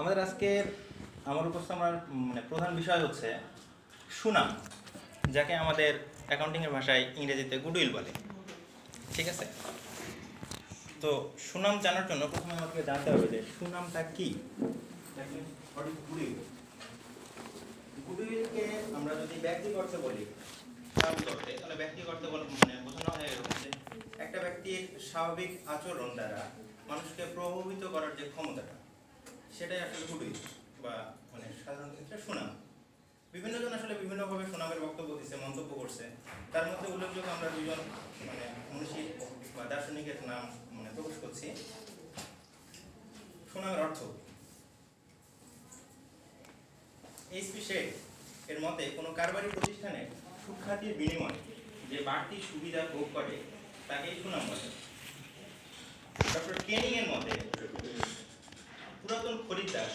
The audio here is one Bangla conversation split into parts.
আমাদের আজকের আমার উপস্থাপনার মানে প্রধান বিষয় হচ্ছে সুনাম যাকে আমাদের অ্যাকাউন্টিংয়ের ভাষায় ইংরেজিতে গুডউইল বলে। ঠিক আছে? তো সুনাম জানার জন্য প্রথমে আমাকে জানতে হবে যে সুনামটা কি? গুডউইলকে আমরা যদি ব্যক্তিক অর্থে বলি তাহলে ব্যক্তিক অর্থে বল মানে বোঝানো হয় একটা ব্যক্তির স্বাভাবিক আচরণ দ্বারা মানুষকে প্রভাবিত করার যে ক্ষমতাটা সেটাই আসলে গুডউইল বা মানে সাধারণ ক্ষেত্রে সুনাম। বিভিন্ন জন আসলে বিভিন্নভাবে সুনামের বক্তব্য দিচ্ছে মন্তব্য করছে। তার মধ্যে উল্লেখযোগ্য আমরা দুজন মানে মনীষী বা দার্শনিকের নাম মানে প্রকাশ করছি। সুনামের অর্থ এইচপি শেখ এর মতে, কোনো কারবারি প্রতিষ্ঠানে সুখ্যাতির বিনিময়ে যে বাড়তি সুবিধা ভোগ করে, তাকেই সুনাম বলে। ডক্টর কেনিং এর মতে পুরাতন খরিদ্দার,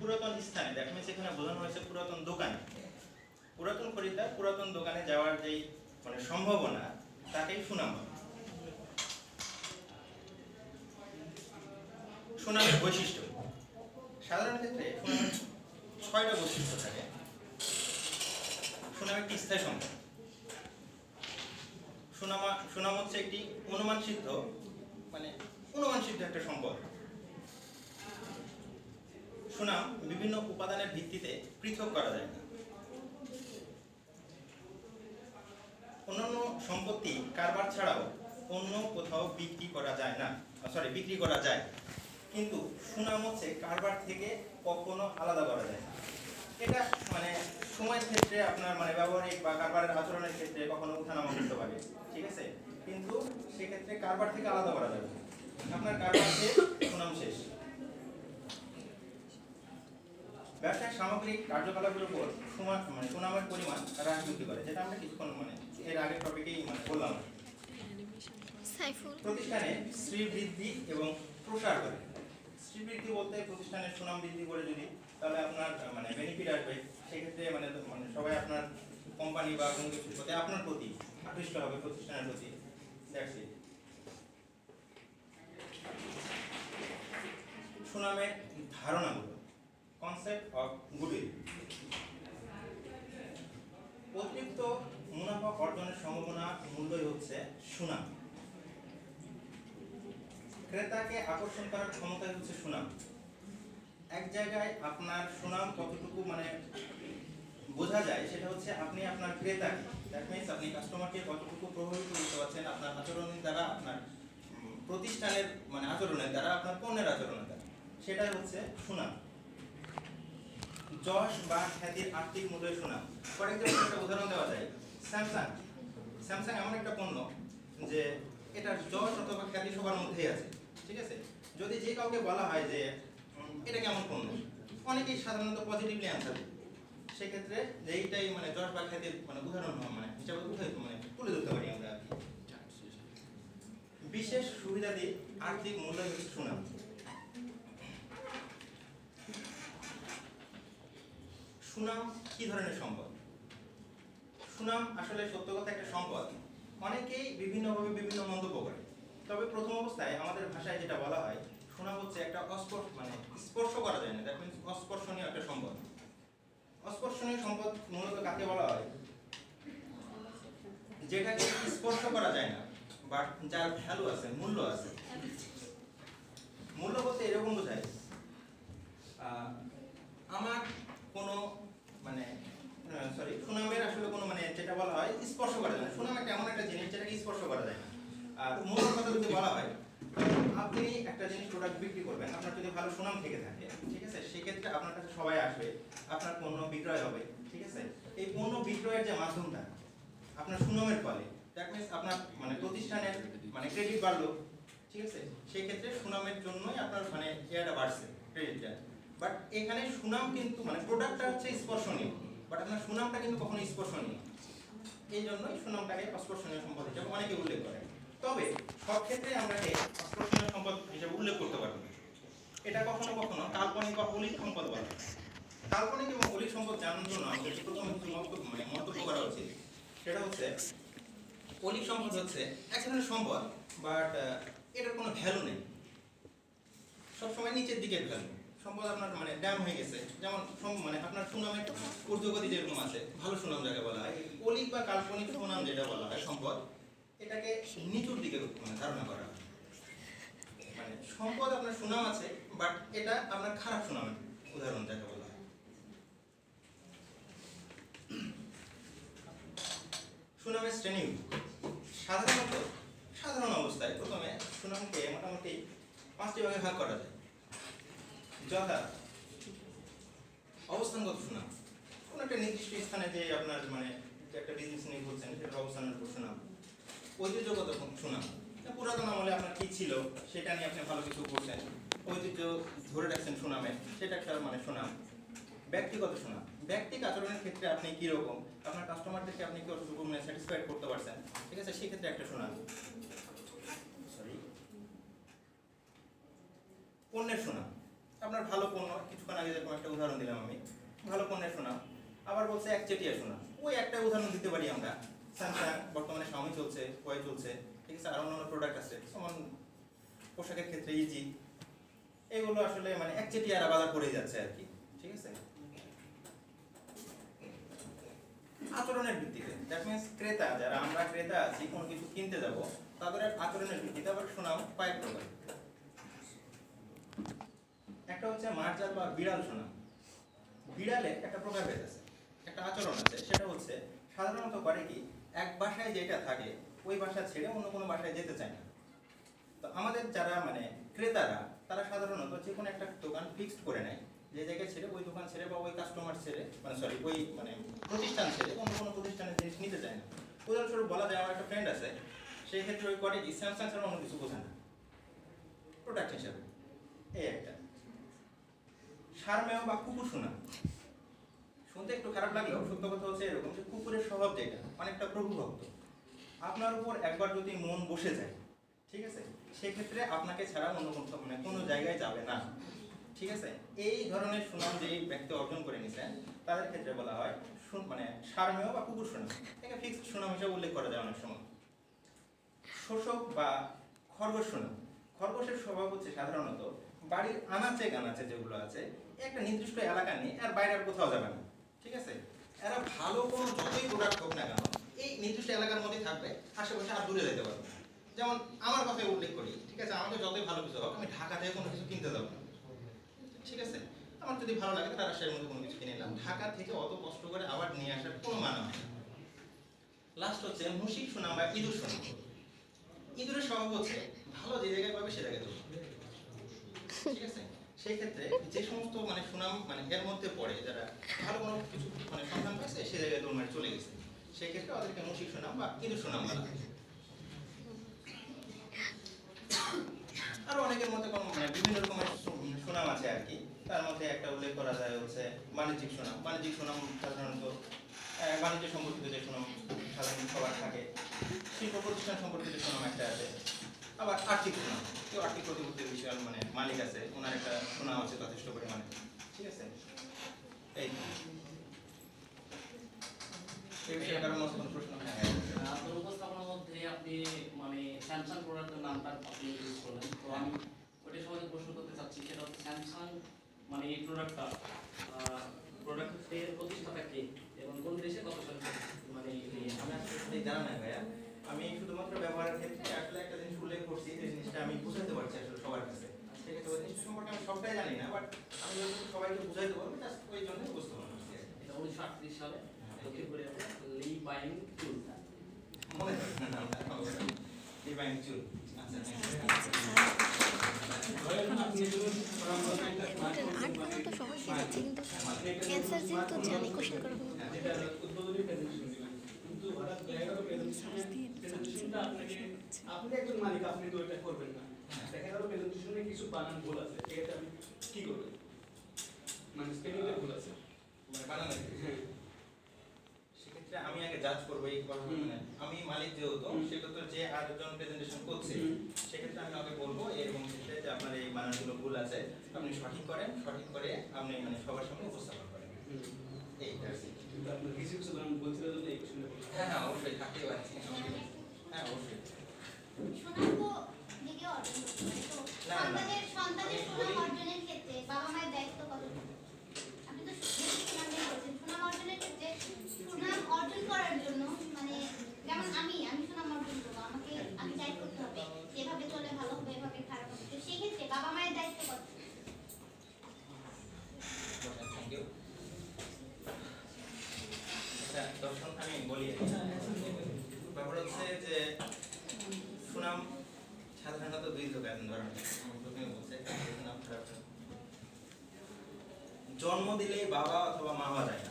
পুরাতন স্থানে দেখা যাচ্ছে এখানে বোঝানো হয়েছে পুরাতন দোকানে। পুরাতন খরিদ্দার, পুরাতন দোকানে যাওয়ার যেই মানে সম্ভাবনা, তাকেই সুনাম বলে। সুনামের বৈশিষ্ট্য। সাধারণ ক্ষেত্রে ছয়টা বৈশিষ্ট্য থাকে। সুনাম একটি স্থায়ী সম্পদ। সুনামা সুনাম হচ্ছে একটি অনুমান সিদ্ধ মানে অনুমান সিদ্ধ একটা সম্পদ। সুনাম বিভিন্ন উপাদানের ভিত্তিতে পৃথক করা যায় না। অন্যান্য সম্পত্তি কারবার ছাড়াও অন্য কোথাও বিক্রি করা যায় না। সরি বিক্রি করা যায়। কিন্তু সুনাম হচ্ছে কারবার থেকে কখনো আলাদা করা যায় না। এটা মানে সময়ের ক্ষেত্রে আপনার মানে ব্যবহারিক বা কারবারের আচরণের ক্ষেত্রে কখনো উঠানামা করতে পারে, ঠিক আছে? কিন্তু সেক্ষেত্রে কারবার থেকে আলাদা করা যাবে আপনার কারবার সুনাম শেষ। ব্যবসায় সামগ্রিক কার্যকলাপের উপর মানে সুনামের পরিমাণ হ্রাস বৃদ্ধি করে যেটা আমরা কিছুক্ষণ মানে এর আগের টপিকেই মানে বললাম। প্রতিষ্ঠানে শ্রীবৃদ্ধি এবং প্রসার করে। শ্রীবৃদ্ধি বলতে প্রতিষ্ঠানের সুনাম বৃদ্ধি করে যদি তাহলে আপনার মানে বেনিফিট আসবে। সেক্ষেত্রে মানে মানে সবাই আপনার কোম্পানি বা কোনো কিছুর প্রতি আপনার প্রতি আকৃষ্ট হবে প্রতিষ্ঠানের প্রতি। It. সুনামের ধারণাগুলো। কনসেপ্ট অফ গুডউইল অতিরিক্ত মুনাফা অর্জনের সম্ভাবনা মূল্যই হচ্ছে সুনাম। ক্রেতাকে আকর্ষণ করার ক্ষমতাই হচ্ছে সুনাম। এক জায়গায় আপনার সুনাম কতটুকু মানে বোঝা যায় সেটা হচ্ছে আপনি আপনার ক্রেতাকে দ্যাট মিনস আপনি কাস্টমারকে কতটুকু প্রভাবিত করতে পারছেন, আপনার আচরণের দ্বারা, আপনার প্রতিষ্ঠানের মানে আচরণের দ্বারা, আপনার পণ্যের আচরণের দ্বারা। সেটাই হচ্ছে সুনাম। যশ বা খ্যাতির আর্থিক মূল্যের সুনাম ফর এক্সাম্পল একটা উদাহরণ দেওয়া যায়। স্যামসাং। স্যামসাং এমন একটা পণ্য যে এটার যশ অথবা খ্যাতি সবার মধ্যেই আছে। ঠিক আছে? যদি যে কাউকে বলা হয় যে এটা কেমন পণ্য? অনেকেই সাধারণত পজিটিভলি অ্যান্সার সেক্ষেত্রে যে এইটাই মানে যশ বা খ্যাতির মানে উদাহরণ মানে হিসাবে উঠে মানে তুলে ধরতে পারি আমরা আর কি। বিশেষ সুবিধাদি আর্থিক মূল্য সুনাম সুনাম কি ধরনের সম্পদ? সুনাম আসলে সত্য কথা একটা সম্পদ। অনেকেই বিভিন্নভাবে বিভিন্ন মন্তব্য করে। তবে প্রথম অবস্থায় আমাদের ভাষায় যেটা বলা হয়, সুনাম হচ্ছে একটা অস্পর্শ মানে স্পর্শ করা যায় না। দ্যাট মিনস অস্পর্শনীয় একটা সম্পদ। অস্পর্শনীয় সম্পদ মূলত কাকে বলা হয়? যেটাকে স্পর্শ করা যায় না বাট যার ভ্যালু আছে, মূল্য আছে। মূল্য বলতে এরকম বোঝায় আমার কোনো মানে সরি সুনামের আসলে কোনো মানে যেটা বলা হয় স্পর্শ করা যায় না। সুনাম একটা এমন একটা জিনিস যেটাকে স্পর্শ করা যায় না। আর মূল কথা যদি বলা হয়, আপনি একটা জিনিস প্রোডাক্ট বিক্রি করবেন, আপনার যদি ভালো সুনাম থেকে থাকে, ঠিক আছে, সেক্ষেত্রে আপনার কাছে সবাই আসবে, আপনার পণ্য বিক্রয় হবে, ঠিক আছে? এই পণ্য বিক্রয়ের যে মাধ্যমটা, আপনার সুনামের ফলে দ্যাট মিনস আপনার মানে প্রতিষ্ঠানের মানে ক্রেডিট বাড়লো, ঠিক আছে? সেই ক্ষেত্রে সুনামের জন্যই আপনার মানে ইয়েটা বাড়ছে ক্রেডিটটা বাট এখানে সুনাম কিন্তু মানে প্রোডাক্টটা হচ্ছে স্পর্শনীয়। বাট আপনার সুনামটা কিন্তু কখনো স্পর্শনীয় এই জন্যই সুনামটাকে অস্পর্শনীয় সম্পদ হিসেবে অনেকে উল্লেখ করে। তবে সব ক্ষেত্রে আমরা অস্পর্শনীয় সম্পদ হিসেবে উল্লেখ করতে পারব, এটা কখনো কখনো কাল্পনিক বা অলিক সম্পদ বলা কাল্পনিক এবং অলিক সম্পদ জানার জন্য আমাদের মানে মন্তব্য করা উচিত। সেটা হচ্ছে অলিক সম্পদ হচ্ছে এক ধরনের সম্পদ বাট এটার কোনো ভ্যালু নেই। সবসময় নিচের দিকের ভ্যালু সম্পদ আপনার মানে ড্যাম হয়ে গেছে। যেমন মানে আপনার সুনামের ঊর্ধ্বগতি যেরকম আছে, ভালো সুনাম যাকে বলা হয় অলিক বা কাল্পনিক সুনাম যেটা বলা হয়, সম্পদ, এটাকে নিচুর দিকে মানে ধারণা করা মানে সম্পদ আপনার সুনাম আছে বাট এটা আপনার খারাপ সুনামের উদাহরণ যাকে বলা হয়। সুনামের শ্রেণি সাধারণত, সাধারণ অবস্থায় প্রথমে সুনামকে মোটামুটি পাঁচটি ভাগে ভাগ করা যায়। যথা অবস্থানগত সুনাম কোন একটা নির্দিষ্ট স্থানে যে আপনার মানে একটা বিজনেস নিয়ে বলছেন সেটা অবস্থানের উপর সুনাম ঐতিহ্যগত সুনাম পুরাতন আমলে আপনার কি ছিল? সেটা নিয়ে আপনি ভালো কিছু করছেন। ঐতিহ্য ধরে রাখছেন সুনামে, সেটা একটা মানে সুনাম ব্যক্তিগত সুনাম ব্যক্তিক আচরণের ক্ষেত্রে আপনি কি রকম? আপনার কাস্টমারদেরকে আপনি কি রকম স্যাটিসফাইড করতে পারছেন? ঠিক আছে, সেক্ষেত্রে একটা সুনাম সরি পণ্যের সুনাম আপনার ভালো পণ্য, কিছুক্ষণ আগে যেরকম একটা উদাহরণ দিলাম আমি, ভালো পণ্যের সুনাম আবার বলছে একচেটিয়া সুনাম ওই একটা উদাহরণ দিতে পারি আমরা। স্যামসাং, বর্তমানে স্বামী চলছে ওয়াই চলছে, ঠিক আছে, আর অন্যান্য প্রোডাক্ট আছে, যেমন পোশাকের ক্ষেত্রে ইজি এগুলো আসলে মানে একচেটিয়া বাজার পড়ে যাচ্ছে আর কি, ঠিক আছে? আচরণের ভিত্তিতে দ্যাট মিনস ক্রেতা, যারা আমরা ক্রেতা আছি, কোনো কিছু কিনতে যাব, তাদের আচরণের ভিত্তিতে, আবার সুনাম কয়েক প্রকার একটা হচ্ছে মার্জাল বা বিড়াল সুনাম বিড়ালে একটা প্রকারভেদ আছে, একটা আচরণ আছে, সেটা হচ্ছে সাধারণত করে কি, এক বাসায় যেটা থাকে, ওই বাসা ছেড়ে অন্য কোনো বাসায় যেতে চায় না। তো আমাদের যারা মানে ক্রেতারা, তারা সাধারণত যে কোনো একটা দোকান ফিক্সড করে নেয়, যে জায়গায় ছেড়ে ওই দোকান ছেড়ে বা ওই কাস্টমার ছেড়ে মানে সরি ওই মানে প্রতিষ্ঠান ছেড়ে অন্য কোনো প্রতিষ্ঠানের জিনিস নিতে চায় না। উদাহরণস্বরূপ বলা যায়, আমার একটা ফ্রেন্ড আছে সেই ক্ষেত্রে ওই করে কি স্যামসাং ছাড়া অন্য কিছু বোঝে না। প্রোডাক্ট হিসাবে। এই একটা। সারমেয় বা কুকুর শোনা শুনতে একটু খারাপ লাগলেও সত্য কথা হচ্ছে এরকম যে কুকুরের স্বভাব যেটা, অনেকটা প্রভুভক্ত। আপনার উপর একবার যদি মন বসে যায়, ঠিক আছে? সেক্ষেত্রে আপনাকে ছাড়া অন্য কোনো মানে কোনো জায়গায় যাবে না। ঠিক আছে? এই ধরনের সুনাম যে ব্যক্তি অর্জন করে নিছেন, তাদের ক্ষেত্রে বলা হয় মানে সারমেয় বা কুকুর সুনাম এটাকে ফিক্সড সুনাম হিসেবে উল্লেখ করা যায় অনেক সময়। শোষক বা খরগোশ সুনাম। খরগোশের স্বভাব হচ্ছে সাধারণত বাড়ির আনাচে কানাচে যেগুলো আছে একটা নির্দিষ্ট এলাকা নিয়ে আর বাইরে আর কোথাও যাবে না। ঠিক আছে? এরা ভালো কোনো যতই প্রোডাক্ট হোক না কেন, এই নির্দিষ্ট এলাকার মধ্যে থাকবে, আশেপাশে আর দূরে যেতে পারবে যেমন আমার কথাই উল্লেখ করি, ঠিক আছে? আমাকে যতই ভালো কিছু হোক, আমি ঢাকা থেকে কোনো কিছু কিনতে যাব না। ঠিক আছে? আমার যদি ভালো লাগে তার রাজশাহীর মধ্যে কোনো কিছু কিনে নিলাম। ঢাকা থেকে অত কষ্ট করে আবার নিয়ে আসার কোনো মানে হয় লাস্ট হচ্ছে মুশিক সুনাম বা ইঁদুর সুনাম। ইঁদুরের স্বভাব হচ্ছে, ভালো যে জায়গায় পাবে সে জায়গায় ঠিক আছে? সেই ক্ষেত্রে যে সমস্ত মানে সুনাম মানে এর মধ্যে পড়ে, যারা ভালো কোনো কিছু মানে সন্ধান পাইছে সে জায়গায় দৌড় চলে গেছে। সেই ক্ষেত্রে ওদেরকে মুশিক সুনাম বা ইঁদুর সুনাম বলা আরও অনেকের মধ্যে মানে বিভিন্ন রকমের সুনাম আছে আর কি। তার মধ্যে একটা উল্লেখ করা যায় হচ্ছে বাণিজ্যিক সুনাম। বাণিজ্যিক সুনাম সাধারণত বাণিজ্য সম্পর্কিত যে সুনাম সাধারণত সবার থাকে, শিল্প প্রতিষ্ঠান সম্পর্কিত সুনাম একটা আছে। আবার আর্থিক কেউ আর্থিক প্রতিপত্তির বিশাল মানে মালিক আছে, ওনার একটা সুনাম আছে যথেষ্ট পরিমাণে। ঠিক আছে? এই। হ্যাঁ মধ্যে আপনি মানে স্যামসাং প্রোডাক্টের নামটা করলেন। তো আমি প্রশ্ন করতে চাচ্ছি, সেটা স্যামসাং মানে এই প্রোডাক্টটা প্রোডাক্টের প্রতিষ্ঠাতা কে এবং কোন দেশে কত মানে আমি জানা নাই ভাইয়া। আমি শুধুমাত্র ব্যবহারের ক্ষেত্রে আসলে একটা জিনিস উল্লেখ করছি যে জিনিসটা আমি বুঝাতে পারছি আসলে সবার কাছে। ঠিক ওই জিনিস সম্পর্কে আমি সবটাই জানি না বাট আমি সবাইকে বুঝাইতে পারব জাস্ট ওই জন্য বুঝতে কি। এটা উনিশশো আটত্রিশ সালে দক্ষিণ লি বাইং চুল। মনে এই ব্যাংক চুল। আচ্ছা আট পর্যন্ত সহজ কিন্তু অ্যান্সার যেহেতু জানি কোশ্চেন করা হলো যেটা উদ্বোধনী প্রেজেন্টেশন দিবেন কিন্তু হঠাৎ দেখা গেল সার্চ দিয়ে প্রেজেন্টেশনটা আপনাকে আপনি একজন মালিক আপনি তো এটা করবেন না। দেখা গেল প্রেজেন্টেশনে কিছু বানান ভুল আছে এক্ষেত্রে আপনি কি করবেন? মানে স্পেলিংয়ে ভুল আছে। মানে বানানো সেক্ষেত্রে আমি আগে জাজ করব এই। মানে আমি মালিক যেহেতু। সেক্ষেত্রে যে আরেকজন প্রেজেন্টেশন করছে সেক্ষেত্রে আমি আগে বলব এরকম ক্ষেত্রে যে আপনার এই বানানগুলো ভুল আছে। আপনি সঠিক করেন সঠিক করে আপনি মানে সবার সামনে উপস্থাপন করেন। সন্তানের অর্জনের ক্ষেত্রে বাবা মায়ের দায়িত্ব কত আপনি তো শোনার অর্জনের ক্ষেত্রে শোনা অর্জন করার জন্য মানে যেমন আমি আমি শোনা অর্জন করব জন্ম দিলেই বাবা অথবা মা হওয়া যায় না।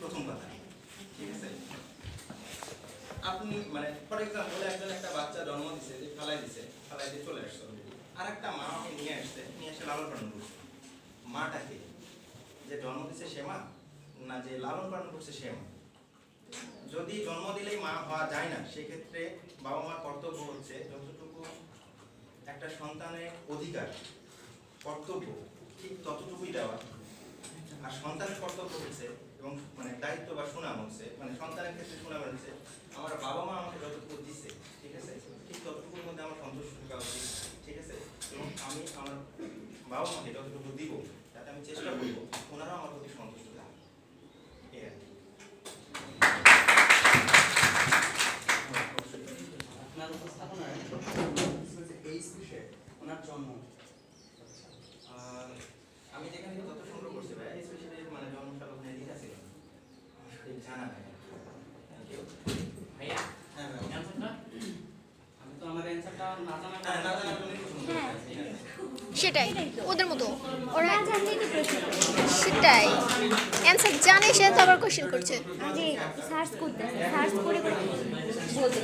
প্রথম কথা। ঠিক আছে? আপনি মানে ফর এক্সাম্পল একজন একটা বাচ্চা জন্ম দিছে, যে ফালাই দিছে, ফালাই দিয়ে চলে আসছে আর একটা মা ওকে নিয়ে আসছে, নিয়ে এসে লালন পালন করছে। মাটাকে যে জন্ম দিছে সে মা, না যে লালন পালন করছে সে মা? যদি জন্ম দিলেই মা হওয়া যায় না, সেক্ষেত্রে বাবা মার কর্তব্য হচ্ছে যতটুকু একটা সন্তানের অধিকার, কর্তব্য, ঠিক ততটুকুই দেওয়া। আর সন্তান কর্তব্য হচ্ছে এবং মানে দায়িত্ব বা সুনাম হচ্ছে মানে সন্তানের ক্ষেত্রে সুনাম হচ্ছে, আমার বাবা মা আমাকে যতটুকু দিচ্ছে, ঠিক আছে? ঠিক ততটুকুর মধ্যে আমার সন্তুষ্ট থাকা উচিত, ঠিক আছে? এবং আমি আমার বাবা মাকে যতটুকু দিব, তাতে আমি চেষ্টা করব ওনারাও আমার প্রতি সন্তুষ্ট থাকে এই আর কি। আপনার উপস্থাপনায় এই স্পেশে ওনার জন্ম আহ, আমি যেখানে তথ্য সংগ্রহ করছি ভাই স্পেশালি মানে জন্মসাল ওখানে লেখা ছিল ঠিক জানা নাই Thank you. ভাইয়া হ্যাঁ ভাই অ্যান্সারটা আমি তো আমার অ্যান্সারটা না জানা হ্যাঁ, না জানার জন্যই প্রশ্ন করছি। হ্যাঁ। ঠিক আছে। সেটাই ওদের মতো। ওরা সেটাই। অ্যান্সার জানে সে তো আবার কোশ্চেন করছে। সার্চ করতে সার্চ করে করে বলতে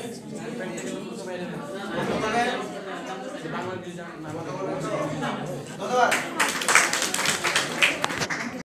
ধন্যবাদ।